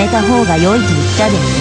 めた方が良いと言ったでね。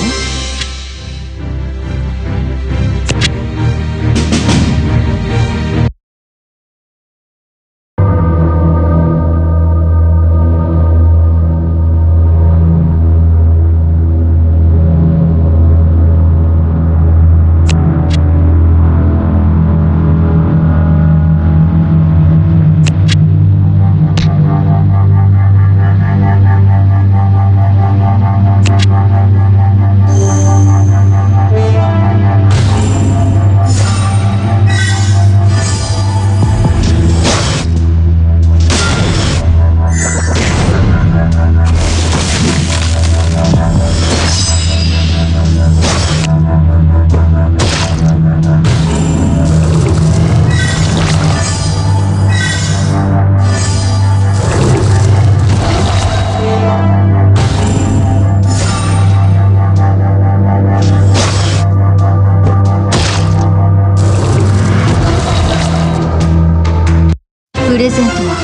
レゼントは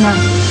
ない